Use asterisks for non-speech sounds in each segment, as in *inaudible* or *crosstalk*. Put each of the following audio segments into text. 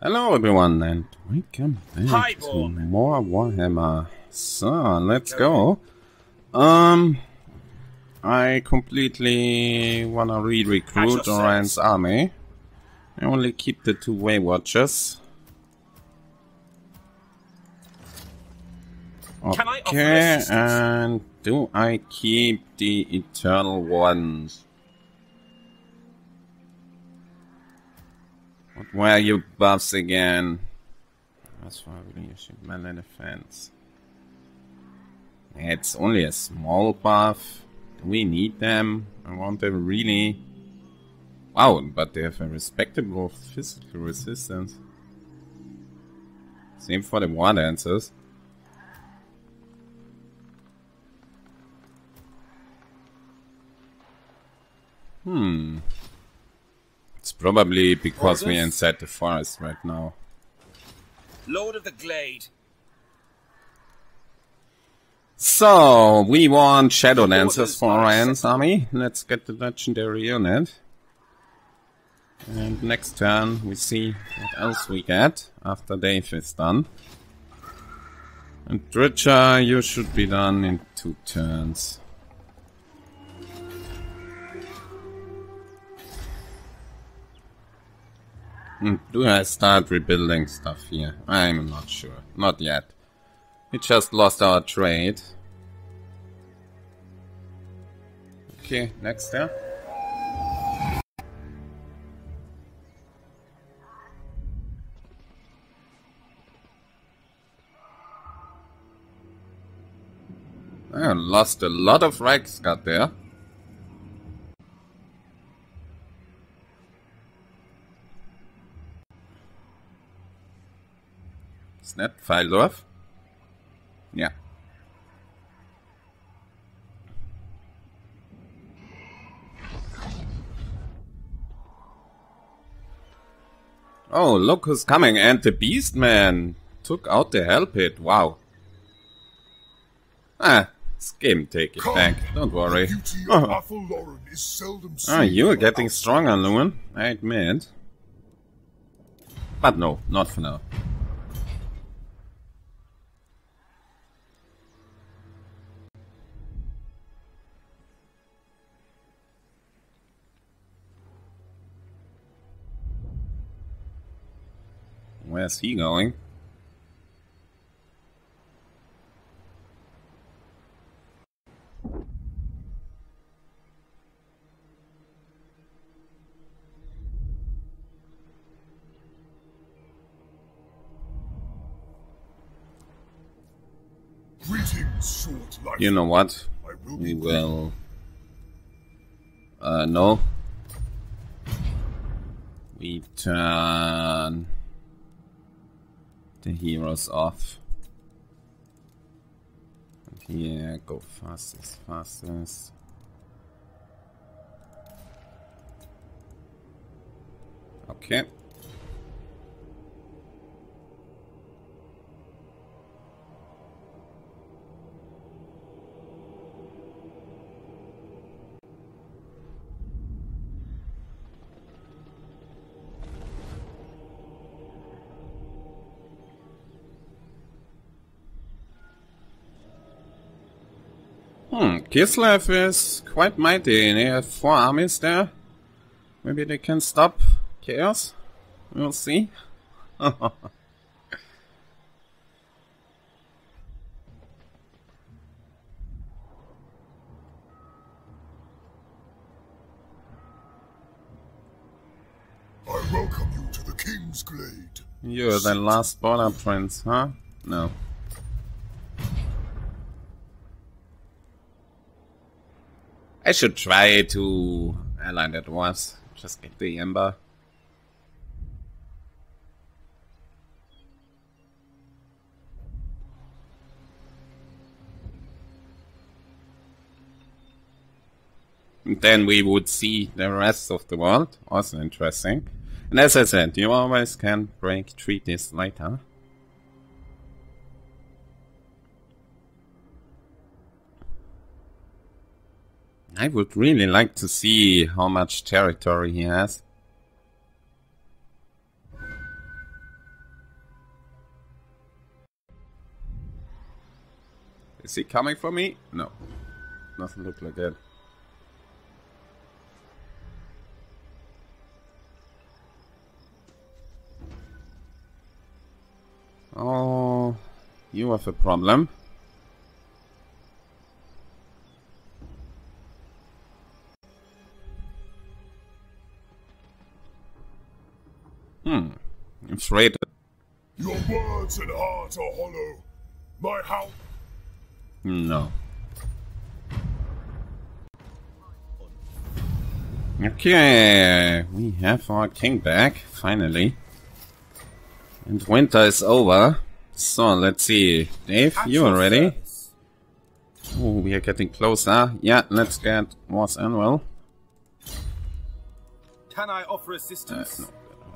Hello everyone and welcome back Hi, to more Warhammer. So, let's go. Um, I completely wanna re-recruit Orion's army. I only keep the two Way Watchers. Can I Okay, and do I keep the Eternal Ones? What were your buffs again? That's why we leadership, melee defense. It's only a small buff. Do we need them? I want them really. Wow, but they have a respectable physical resistance. Same for the war dancers. Hmm. It's probably because we're inside the forest right now. Lord of the Glade. So, we want Shadowlancers Orders for Orion's army. Let's get the legendary unit. And next turn, we see what else we get after Daith is done. And Drycha, you should be done in two turns. Hmm, do I start rebuilding stuff here? I'm not sure. Not yet. We just lost our trade. Okay, next turn. I lost a lot of Reiksguard there. That Pfeildorf? Yeah. Oh, look who's coming, and the Beastman took out the Hell Pit. Wow. Ah, game take it Come. back. Don't worry. Oh. of Athel Loren is seldom seen. Ah, you are getting stronger, Lumen. I admit. But no, not for now. Where's he going? Greetings, short life. You know what? We will. Uh, no. We turn the heroes off. And here, go fastest, fastest. Okay. Kislev is quite mighty. They have four armies there. Maybe they can stop chaos. We'll see. *laughs* I welcome you to the King's Glade. You're the last border prince, huh? No. I should try to align that once. Just get the ember. Then we would see the rest of the world. Also interesting. And as I said, you always can break treaties later. I would really like to see how much territory he has. Is he coming for me? No. Nothing looked like that. Oh, you have a problem. Hmm. It's rated. Your words and heart are hollow. My house. No. Okay, we have our king back, finally. And winter is over. So, let's see. Daith, you At are ready? service. Oh, we are getting closer. Yeah, let's get Wars Annual. Can I offer Uh, assistance? no,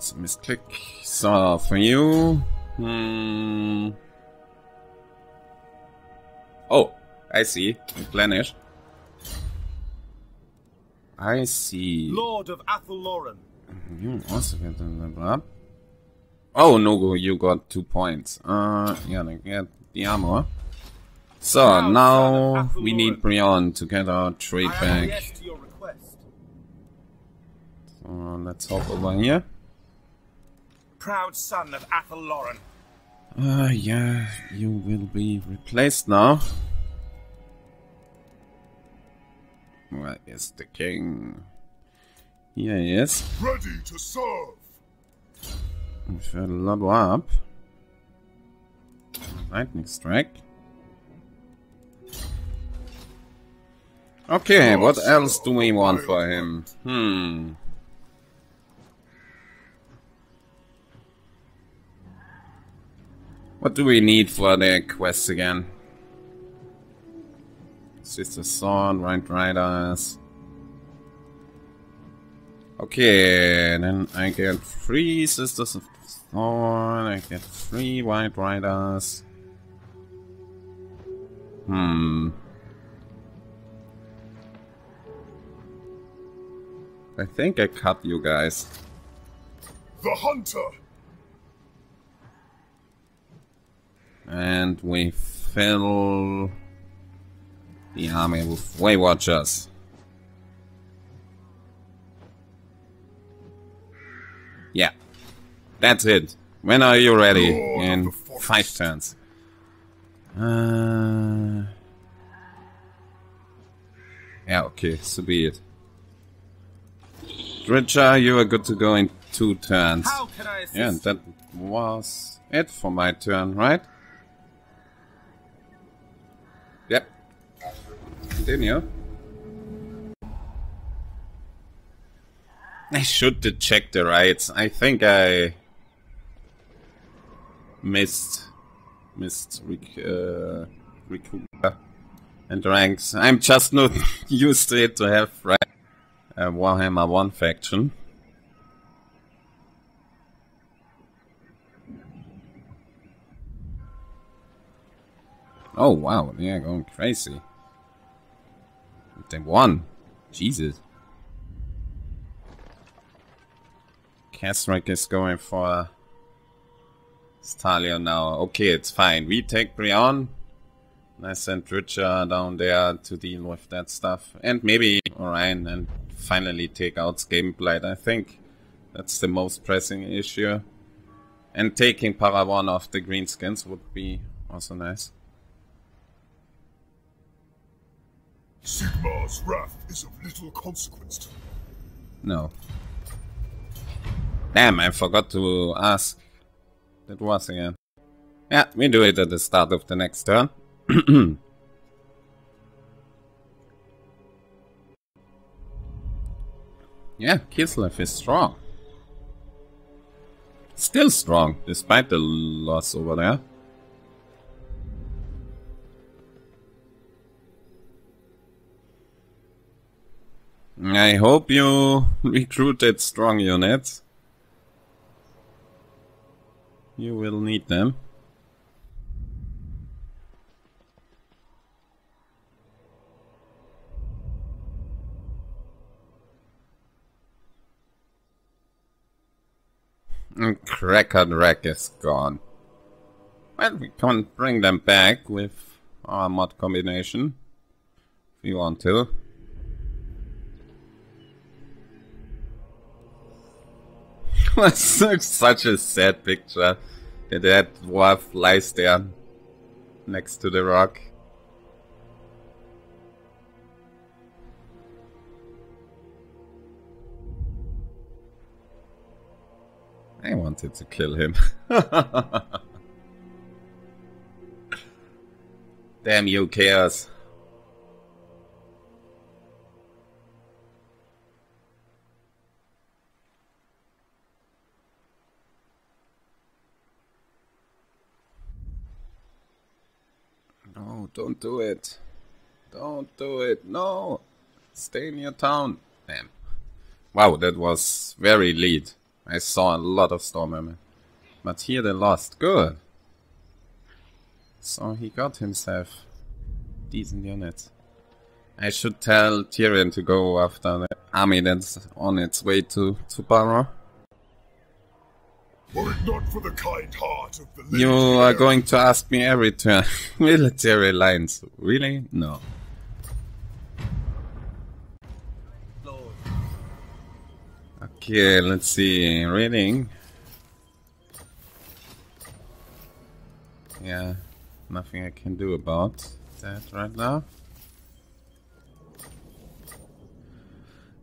was misclick. So, for you... Hmm... Oh, I see. Replenish. I see. Lord of Athel Loren. You also get the level up. Oh, no, you got two points. Uh, yeah, I get the armor. So, Now, now we need Brionne to get our trade back. acquiesce to your request. So, let's hop over here. Proud son of Athel Loren. Uh, yeah, you will be replaced now. Where is the king? Here he is. Ready to serve. We should level up. Lightning strike. Okay, what else do we want for him? Hmm. What do we need for the quest again? Sister Sword, Right Riders. Okay, then I get three Sisters of Thorn, I get three White Riders. Hmm. I think I cut you guys. The hunter. And we fill the army with Waywatchers. Yeah. That's it. When are you ready? In five turns. Uh... Yeah, okay, so be it. Drycha, you are good to go in two turns. How can I? Yeah, and that was it for my turn, right? Continue. I should checked the rights. I think I missed missed rec- uh, and ranks. I'm just not *laughs* used to it to have right uh, Warhammer 1 faction. Oh wow, they're going crazy. They won. Jesus. Kastrak is going for Stallion now. Okay, it's fine. We take Brionne. I send Richard uh, down there to deal with that stuff. And maybe Orion and finally take out Skavenblight. I think that's the most pressing issue. And taking Paragon off the greenskins would be also nice. Sigmar's wrath is of little consequence to. No. Damn, I forgot to ask. That was again. Yeah, we do it at the start of the next turn. *clears throat* yeah, Kislev is strong. Still strong, despite the loss over there. I hope you recruited strong units. You will need them. Cracker Wreck is gone. Well, we can't bring them back with our mod combination. If you want to. *laughs* That's such a sad picture. The dead dwarf lies there next to the rock. I wanted to kill him. *laughs* Damn you, Chaos. No, don't do it. Don't do it. No. Stay in your town. Damn. Wow, that was very lead. I saw a lot of Stormhammer. But here they lost. Good. So he got himself decent units. I should tell Tyrion to go after the army that's on its way to, to Barrow. Were it not for the kind heart of the You are going to ask me every turn. *laughs* Military lines. Really? No. Okay, let's see. Reading. Yeah, nothing I can do about that right now.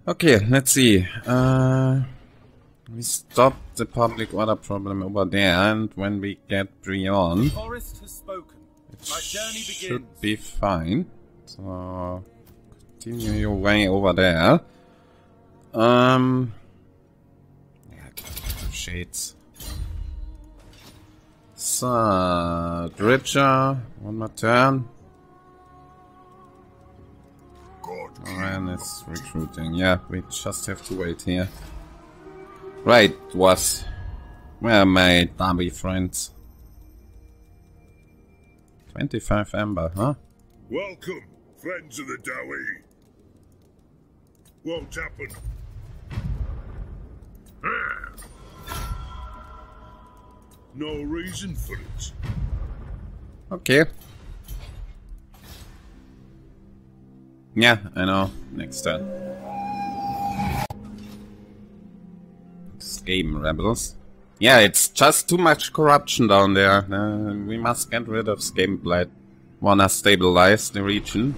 Okay, let's see. Uh, we stopped the public order problem over there, and when we get Brionne, Forest has spoken. My journey should be fine. So continue your way over there. Um, yeah, shades. So, Drycha, one more turn. God Ryan is recruiting. Yeah, we just have to wait here. Right, was where are my Derby friends? 25 Ember, huh? Welcome, friends of the Dowie. Won't happen. Ah. No reason for it. Okay. Yeah, I know. Next turn. Game rebels. Yeah, it's just too much corruption down there. Uh, we must get rid of Skavenblight. Wanna stabilize the region.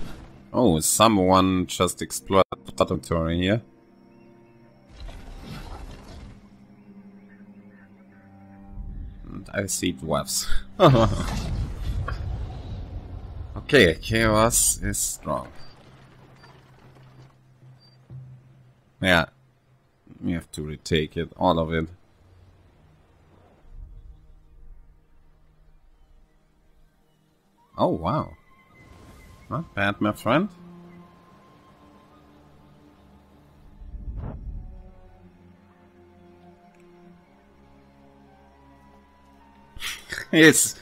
Oh, someone just explored the territory here. And I see dwarfs. *laughs* okay, chaos is strong. Yeah, we have to retake it, all of it. Oh wow, not bad, my friend. *laughs* It's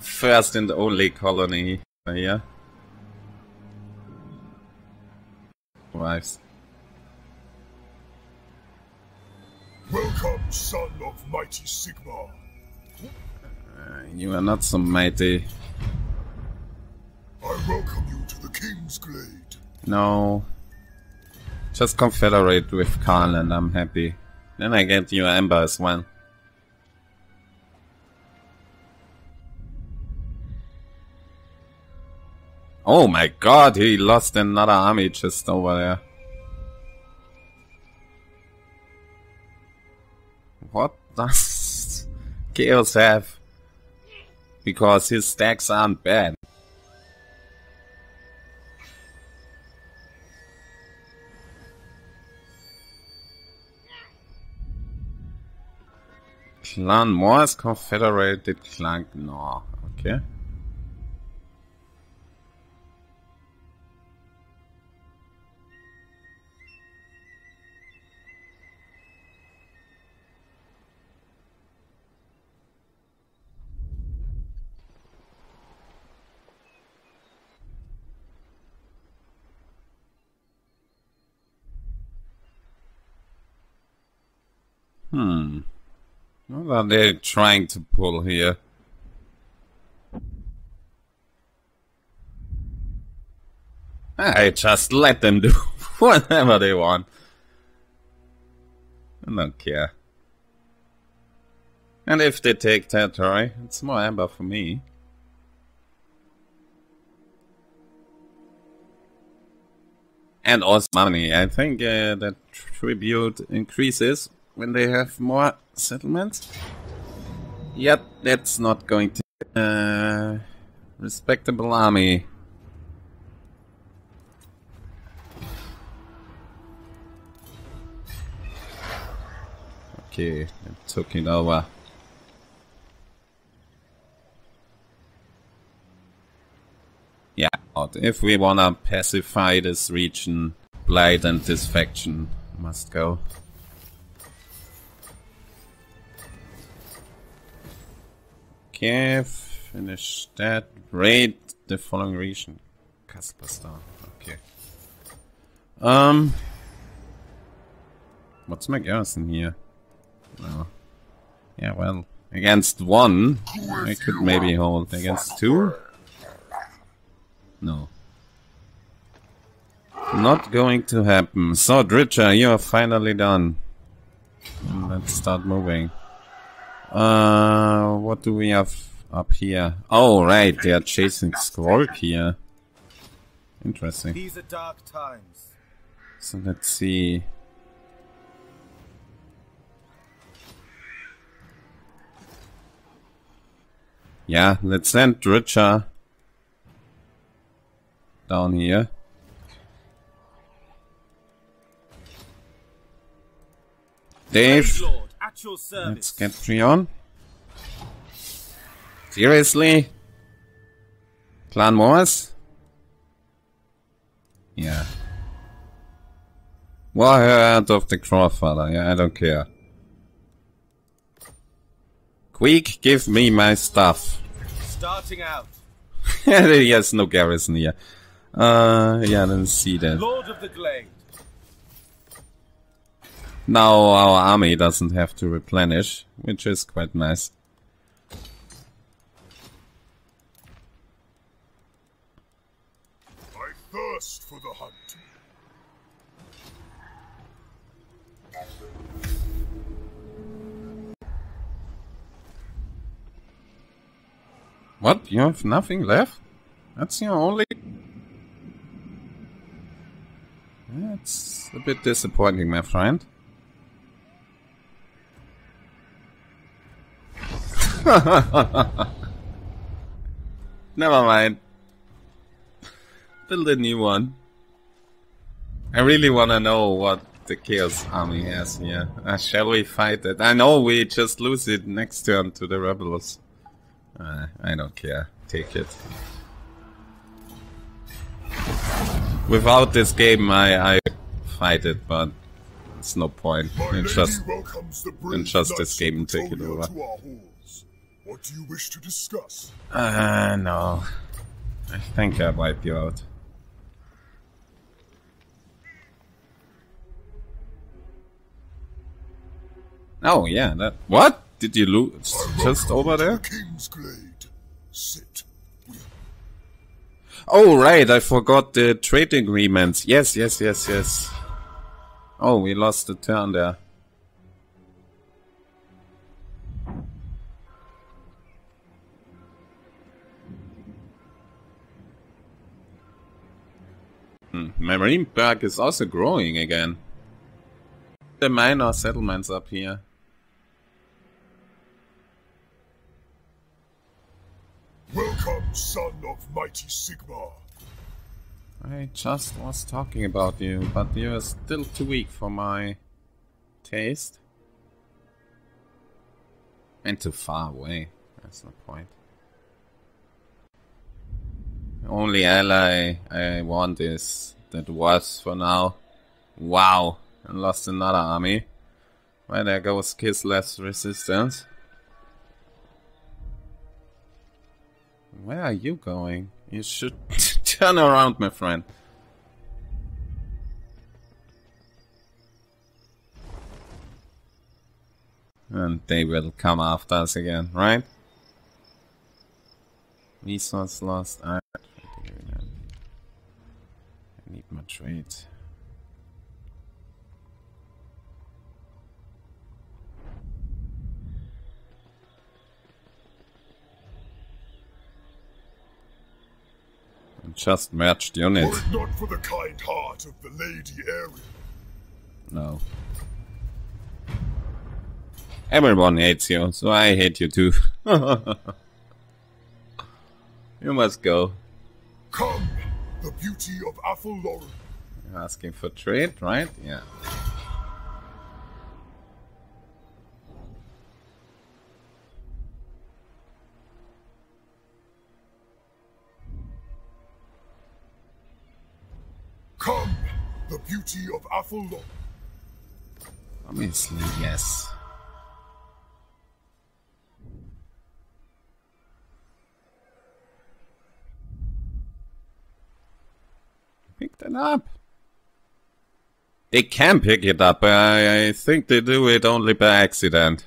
first and only colony here. Wives. Welcome, son of mighty Sigmar. You are not so mighty. I welcome you to the King's Glade. No. Just confederate with Karl and I'm happy. Then I get you Ember as well. Oh my god, he lost another army just over there. What does *laughs* Chaos have? Because his stacks aren't bad. Clan Mors Confederated Clan No. Okay. Hmm. What are they trying to pull here? I just let them do *laughs* whatever they want. I don't care. And if they take territory, it's more amber for me. And also money. I think uh, that tribute increases when they have more settlements. Yet that's not going to... Uh, respectable army. Okay, it took it over. Yeah, if we wanna pacify this region, Blight and this faction must go. Okay, finish that. Raid the following region. Kasperstar. Okay. Um. What's my garrison here? No. Yeah, well, against one, I could maybe hold. Against two? No. Not going to happen. So, Drycha, you are finally done. Let's start moving. Uh, what do we have up here? Oh, right, they are chasing Skrolk here. Interesting. These are dark times. So let's see. Yeah, let's send Drycha down here. Daith, Lord, at your let's get Trion. Seriously? Clan Mors? Yeah. Word of the Crawfather, yeah, I don't care. Quick, give me my stuff. Starting out. *laughs* he has no garrison here. Uh, yeah, let's see that. Lord of the Glade. Now our army doesn't have to replenish, which is quite nice. I thirst for the hunt. What? You have nothing left? That's your only... That's a bit disappointing, my friend. *laughs* Never mind. Build a new one. I really wanna know what the Chaos Army has here. Uh, shall we fight it? I know we just lose it next turn to the Rebels. Uh, I don't care. Take it. Without this game, I, I fight it, but it's no point. It's just just this game take it over. To our halls. What do you wish to discuss? Uh, no. I think I wipe you out. Oh, yeah, that. What? Did you lose just over there? King's Glade. Sit. Oh, right, I forgot the trade agreements. Yes, yes, yes, yes. Oh, we lost the turn there. Hmm, Marienburg is also growing again. The minor settlements up here. Welcome, son of mighty Sigmar. I just was talking about you, but you're still too weak for my taste. And too far away. That's the point. The only ally I want is that was for now. Wow, and lost another army. Well, there goes Kislev resistance. Where are you going? You should *laughs* turn around, my friend. And they will come after us again, right? Resource lost. I Need my trade. Just merged unit. Were it not for the kind heart of the Lady Ariel, No. Everyone hates you, so I hate you too. *laughs* you must go. come, the beauty of Athel Loren. You're asking for trade, right? Yeah. Come, the beauty of Athel Loren. Obviously, yes. Pick that up. They can pick it up, but I, I think they do it only by accident.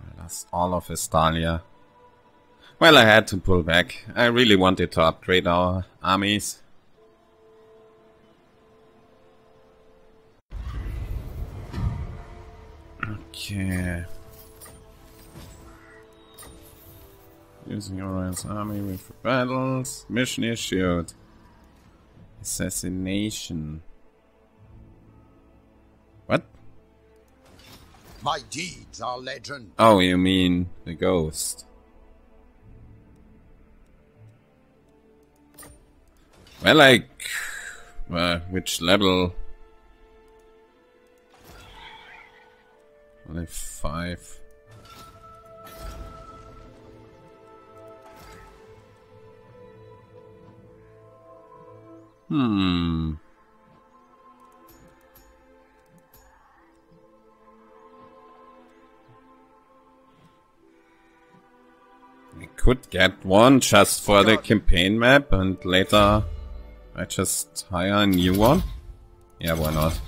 I lost all of Estalia. Well, I had to pull back. I really wanted to upgrade our armies. Okay. Using Orion's army with battles. Mission issued. Assassination. What? My deeds are legend. Oh, you mean the ghost. Well, like, uh, which level? Only five. Hmm. I could get one just for the campaign map and later I just hire a new one. Yeah, why not?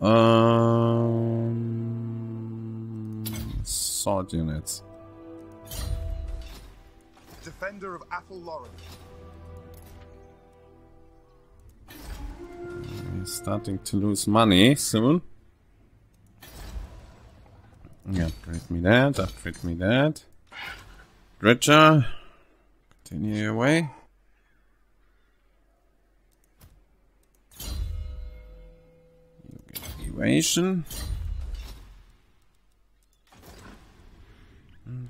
Um, sword units. Defender of Athel Loren. We're starting to lose money soon. Yeah, upgrade me that, upgrade me that. Drycha, continue your get evasion. And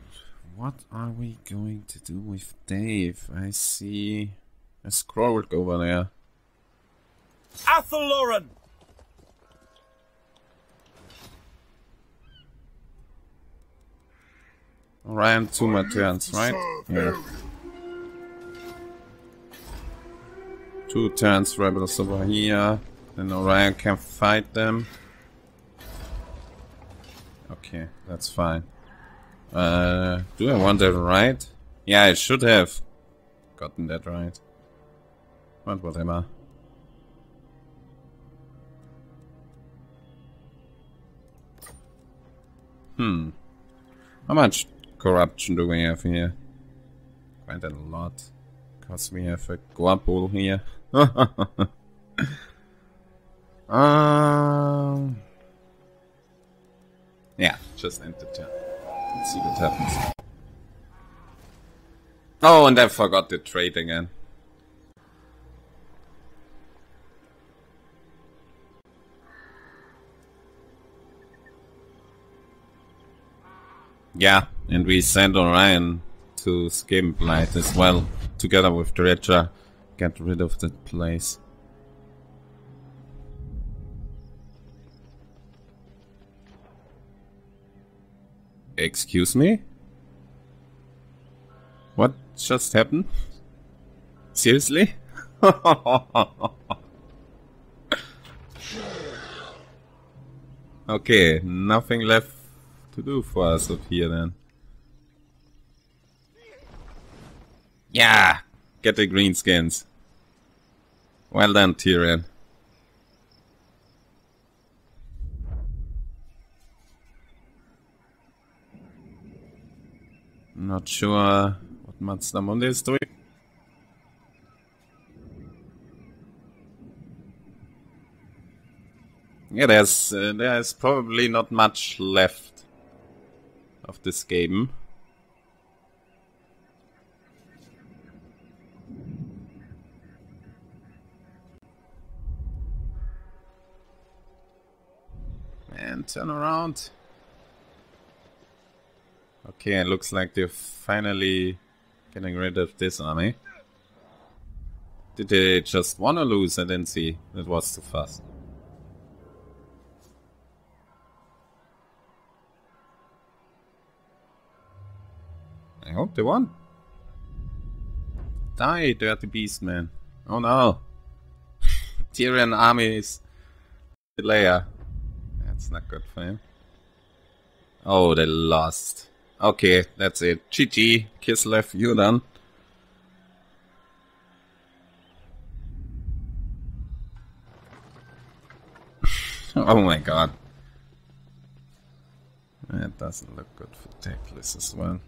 what are we going to do with Daith? I see a scroll over there. Athel Loren! Ryan, two more I live turns, right? Yeah. Two turns rebels over here. Then Orion can fight them. Okay, that's fine. Uh, do I want that right? Yeah, I should have gotten that right. But whatever. Hmm. How much corruption do we have here? Quite a lot. Because we have a Guapul here. *laughs* um, yeah, just end the turn. Let's see what happens. Oh, and I forgot the trade again. Yeah, and we send Orion to Skavenblight as well, together with Drycha. Get rid of that place. Excuse me? What just happened? Seriously? *laughs* okay, nothing left to do for us up here then. Yeah, get the green skins. Well done, Tyrion. Not sure what Mazdamundi is doing. Yeah, there's uh, there's probably not much left of this game. And turn around. Okay, it looks like they're finally getting rid of this army. Did they just wanna lose? I didn't see. It was too fast. I hope they won. Die, dirty beast man. Oh no. *laughs* Tyrion army is Leia. That's not good for him. Oh, they lost. Okay, that's it. GG. Kislev, you done. *laughs* oh my god. That doesn't look good for Teclis as well.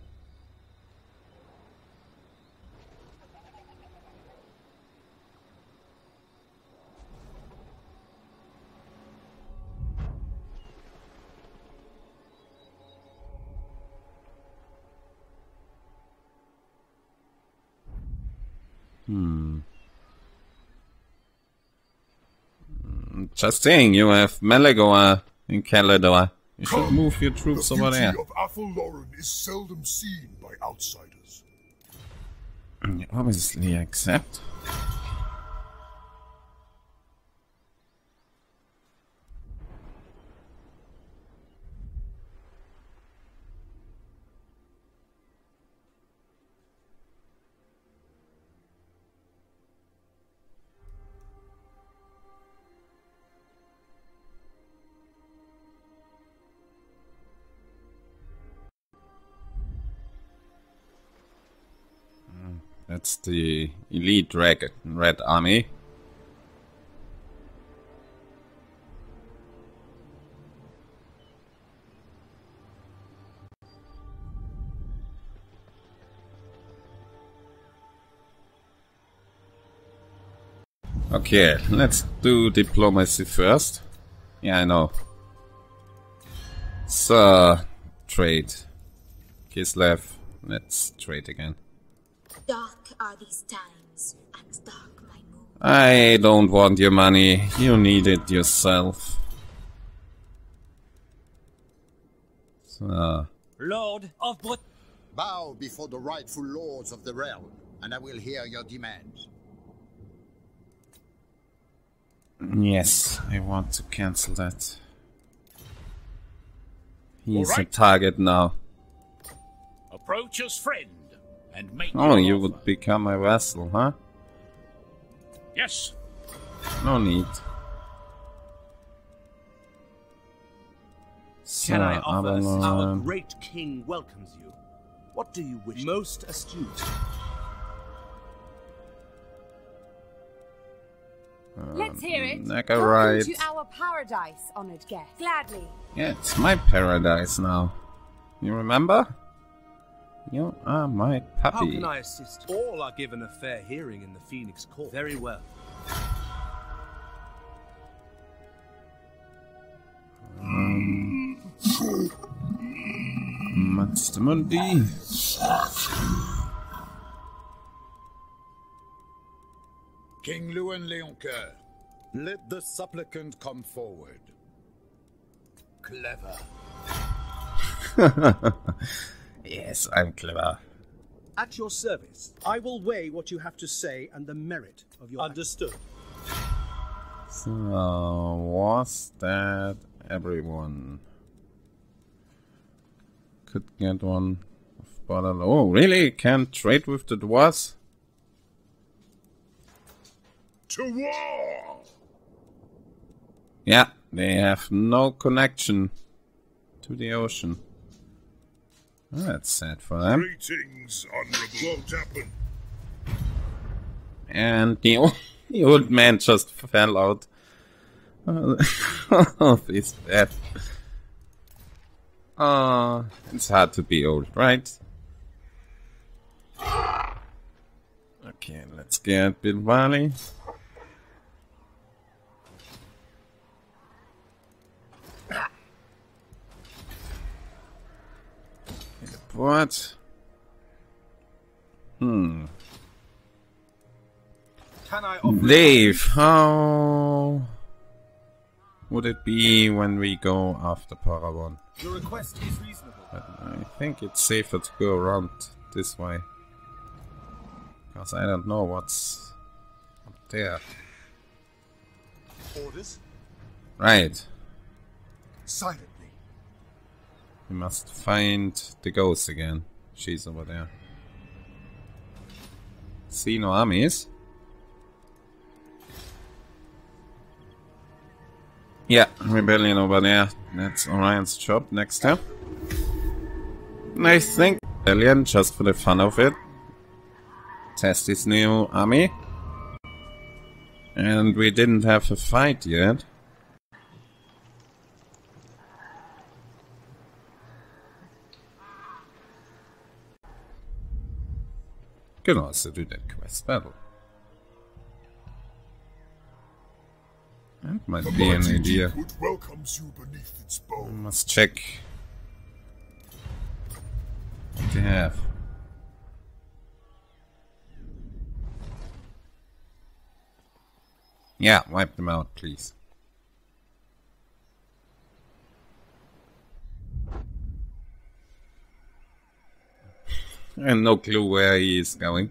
Just saying, you have Malagor in Caledor. You should Come. move your troops the over there. of Athel Loren is seldom seen by outsiders. You obviously accept. The elite red, red army. Okay, let's do diplomacy first. Yeah, I know. So, trade. Kislev, let's trade again. Dark are these times, and dark my mood. I don't want your money. You need it yourself. So, Lord of Brit- Bow before the rightful lords of the realm, and I will hear your demands. yes, I want to cancel that. He's a target now. approach us, friend, and make Oh, you would become a vassal, huh? Yes, No need. Can I So, offer? Our great king welcomes you. What do you wish? Most astute. Um, Let's hear it. Nagarythe. Welcome to our paradise, honored guest. Gladly. Yeah, it's my paradise now. You remember? You are my puppy. How can I assist? All are given a fair hearing in the Phoenix Court. Very well. Um, Mazdamundi. King Louen Leoncoeur, let the supplicant come forward. Clever. *laughs* Yes, I'm clever. At your service, I will weigh what you have to say and the merit of your. Understood. So, was that everyone? Could get one of bottle. Oh, really? Can't trade with the dwarves? To war! Yeah, they have no connection to the ocean. Well, that's sad for them. Greetings, Honorable. And the old, *laughs* the old man just fell out *laughs* oh, of his bed. Ah, it's hard to be old, right? Okay, let's get Bill Valley. What? Hmm. Can I offer how would it be when we go after Parravon? your request is reasonable. I think it's safer to go around this way. Because I don't know what's up there. Orders? Right. Silently. We must find the ghost again. She's over there. See no armies? Yeah, rebellion over there. That's Orion's job next time. I think rebellion just for the fun of it. Test his new army. And we didn't have a fight yet. Can also do that quest battle. That might The be an idea. Deepwood welcomes you beneath its I bone. must check what they have. Yeah, wipe them out, please. And *laughs* no clue where he is going.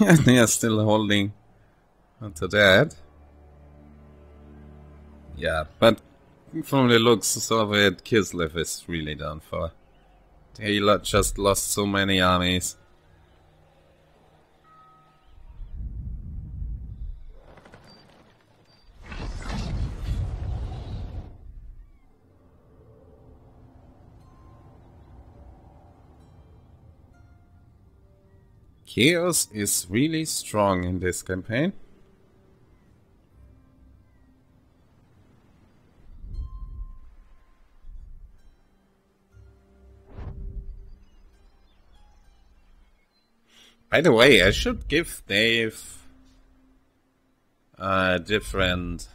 *laughs* they are still holding onto that. Yeah, but from the looks of it, Kislev is really done for. He just lost so many armies. Chaos is really strong in this campaign. By the way, I should give Daith a different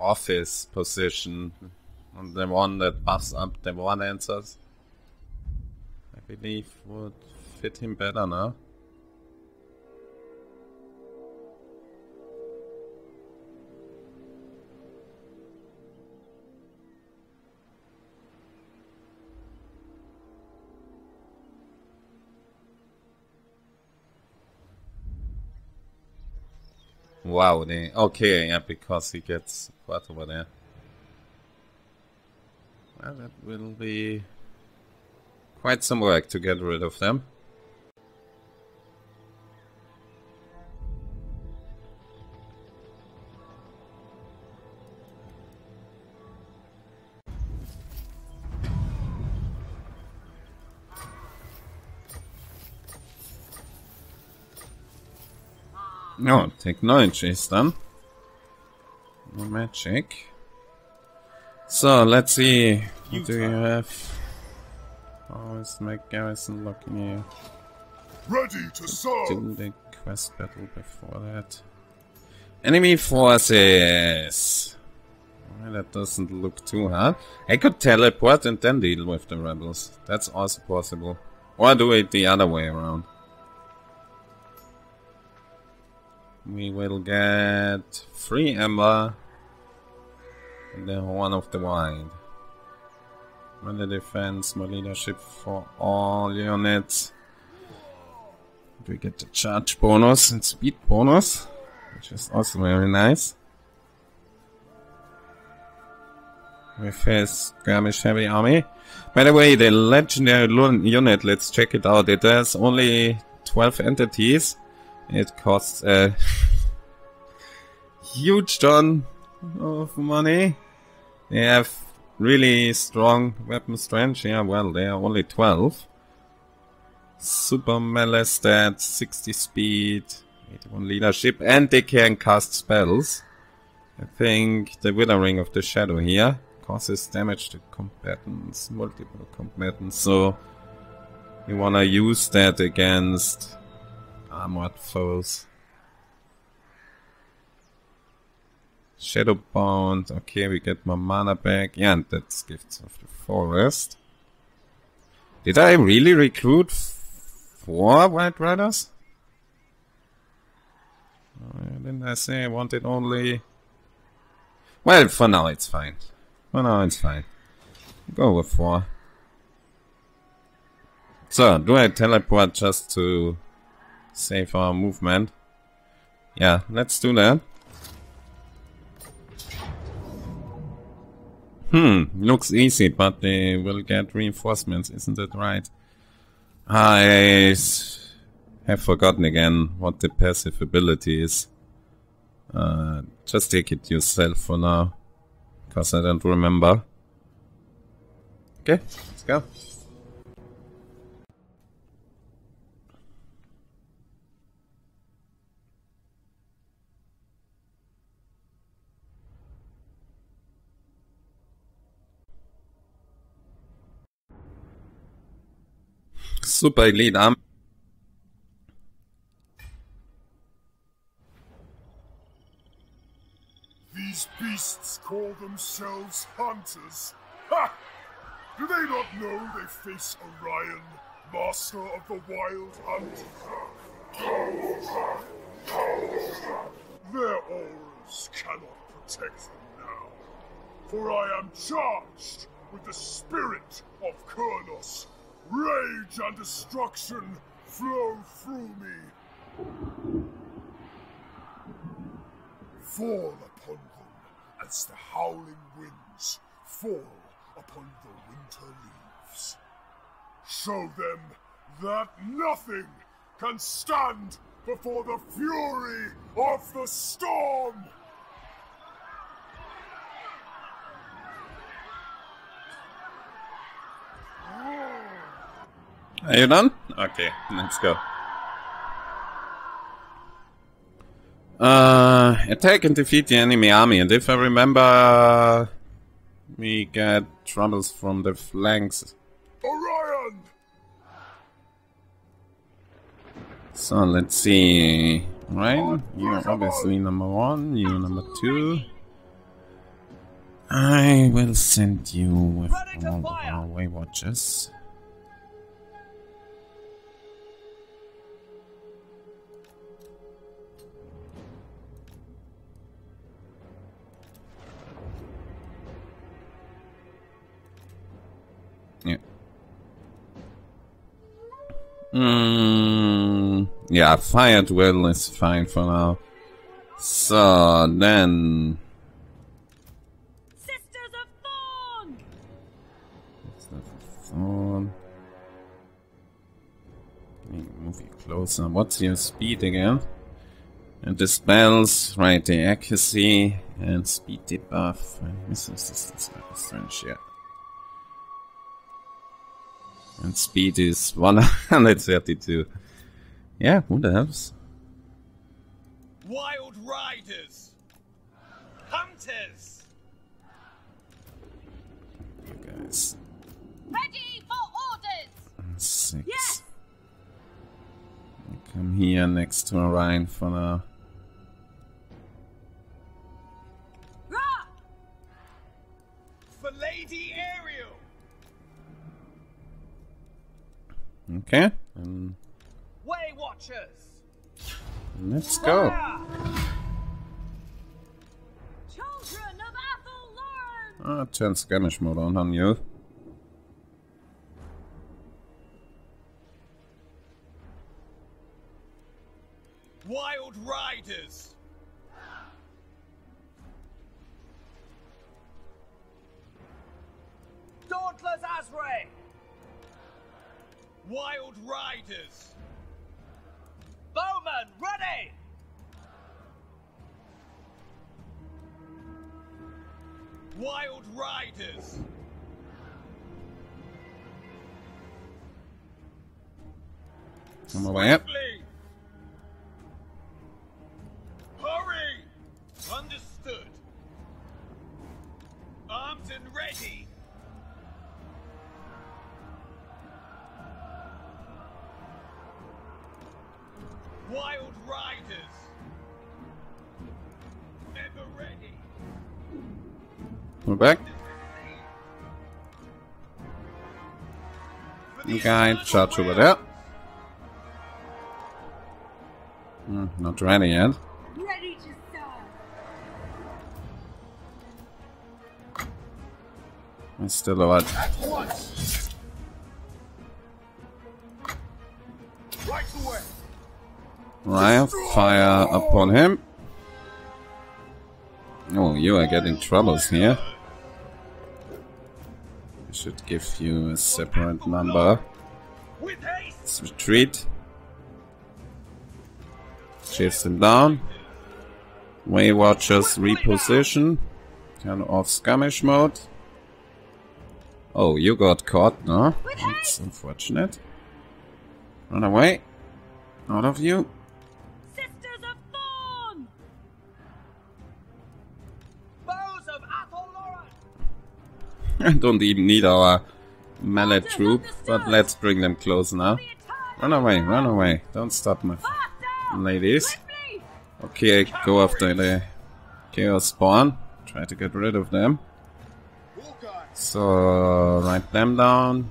office position the one that buffs up the one answers. I believe would fit him better now. Wow, they okay, yeah, because he gets what over there. Well, that will be quite some work to get rid of them. No, technology is done. No magic. So, let's see. What do you have? Oh, How is my garrison looking here? Ready to serve. Do the quest battle before that. Enemy forces! Well, that doesn't look too hard. I could teleport and then deal with the rebels. That's also possible. Or do it the other way around. We will get free ember and then one of the wild. Melee defense, more leadership for all units. We get the charge bonus and speed bonus, which is also very nice. With his skirmish heavy army. By the way, the legendary unit, let's check it out. It has only 12 entities. It costs uh, a *laughs* huge ton of money. They have really strong weapon strength. Yeah, well, they are only 12. Super melee stats, 60 speed, 81 leadership, and they can cast spells. I think the Withering of the Shadow here causes damage to combatants, multiple combatants, so you wanna use that against armored foes. Shadowbound, okay, we get my mana back. Yeah, and that's Gifts of the Forest. Did I really recruit four White Riders? Didn't I say I wanted only... Well, for now it's fine. For now it's fine. Go with four. So, do I teleport just to save our movement? Yeah, let's do that. Hmm, looks easy, but they will get reinforcements, isn't that right? I have forgotten again what the passive ability is. Uh, just take it yourself for now, because I don't remember. Okay, let's go. Super. These beasts call themselves hunters. Ha! Do they not know they face Orion, master of the wild hunt? Their auras cannot protect them now, for I am charged with the spirit of Kurnous. Rage and destruction flow through me. Fall upon them as the howling winds fall upon the winter leaves. Show them that nothing can stand before the fury of the storm! Are you done? Okay, let's go. Uh, attack and defeat the enemy army, and if I remember, we get troubles from the flanks. Orion! So let's see. Right, you're obviously number one, You're number two. I will send you with all our way watches. Yeah, fired well is fine for now. So then, Sisters of Thorn! Thorn. Let me Move you closer. What's your speed again? And the spells, right? The accuracy and speed debuff and missile resistance level strength. Yeah. And speed is 132. Yeah, what else? Wild riders! Hunters! You guys. Ready for orders! Six. Yes! Come here next to Orion for now. For Lady Ariel! Okay, and Way Watchers! let's go. Children of Athel Loren! Ah, turn skirmish mode on on you. Okay, charge over there. Hmm, not ready yet. It's still a lot. Right! Fire upon him. Oh, you are getting troubles here. I should give you a separate number. With haste! Let's retreat. Chase him down. Way Watchers reposition. Turn off skirmish mode. Oh, you got caught, no? That's unfortunate. Run away. Out of you. Sisters of Thorn! Bows of Athel I *laughs* don't even need our melee troop, but let's bring them close now. Run away, run away. Don't stop my ladies. Okay, go after the chaos spawn. Try to get rid of them. So, write them down.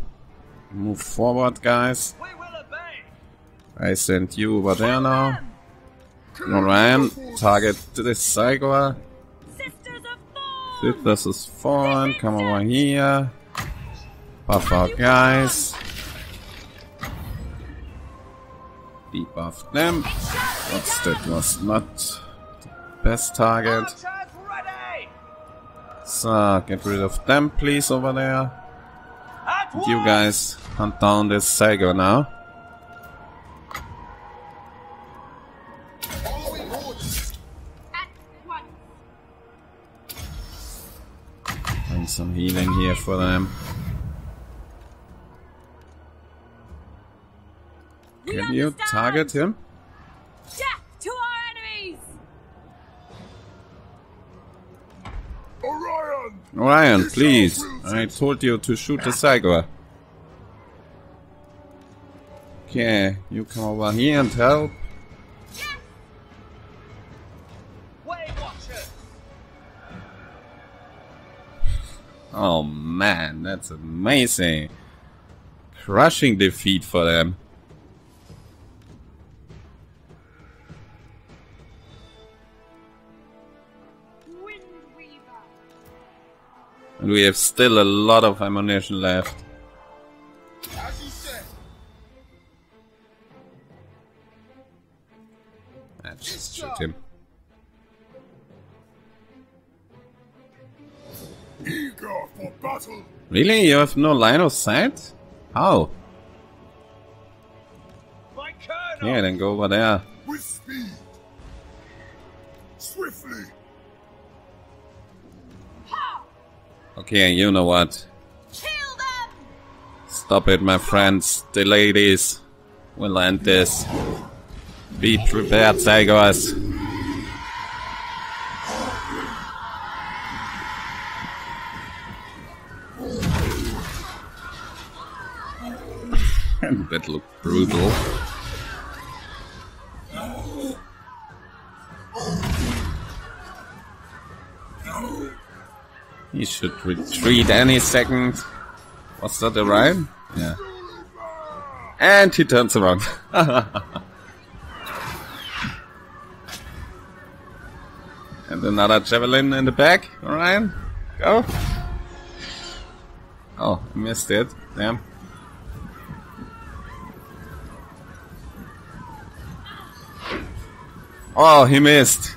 Move forward, guys. We will obey! I sent you over there now. Orion, target this Cygor. Sisters of Thorn! This is Fawn, come over here. Buff our guys. Debuff them. What's that was not the best target. So, get rid of them please over there. And you guys hunt down this Cygor now. Bring some healing here for them. Can you target him? Death to our enemies! Orion! Orion, please. I told you to shoot the Cygor. Okay, you come over here and help. Way Watchers! Oh man, that's amazing. Crushing defeat for them. And we have still a lot of ammunition left. Let's just shoot him. eager for battle! Really? You have no line of sight? How? My! Yeah, then go over there. With speed! Swiftly! Okay, you know what? Stop it, my friends. The ladies will end this. Be prepared, Cygors. *laughs* that looked brutal. Retreat any second. Was that the rhyme? Yeah. And he turns around. *laughs* and another javelin in the back. Orion, go. Oh, I missed it. Damn. Oh, he missed.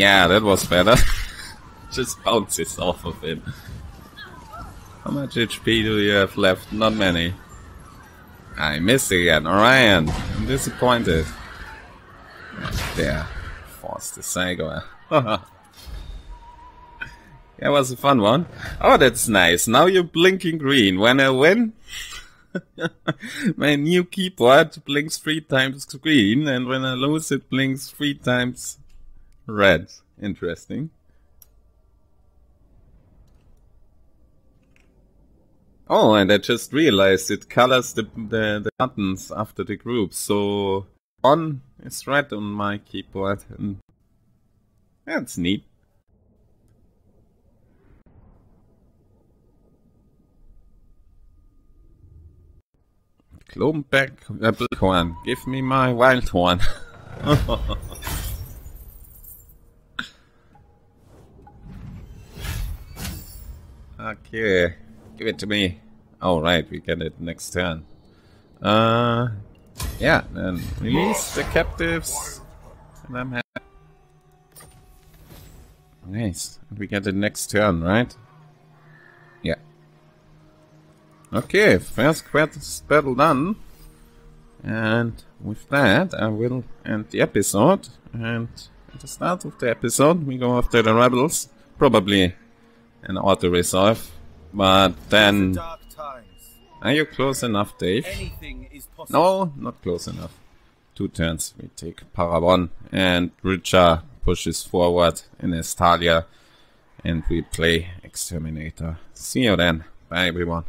Yeah, that was better. *laughs* Just bounces off of him. How much HP do you have left? Not many. I missed again. Orion, I'm disappointed. There. Force the Cygor. That was a fun one. Oh, that's nice. Now you're blinking green. When I win, *laughs* my new keyboard blinks three times green, and when I lose, it blinks three times red. Interesting. Oh, and I just realized it colors the, the, the buttons after the group. So on is red on my keyboard, and that's neat. Klombeck, Applecorn, uh, give me my wild horn. *laughs* okay, give it to me. Alright, we get it next turn. Uh, yeah, then release the captives. And I'm happy. Nice. We get it next turn, right? Yeah. Okay, first quest battle done. And with that, I will end the episode. And at the start of the episode, we go after the rebels. Probably an auto resolve. But then. Are you close enough, Daith? Anything is possible. No, not close enough. Two turns. We take Parravon and Drycha pushes forward in Estalia and we play Exterminator. See you then. Bye everyone.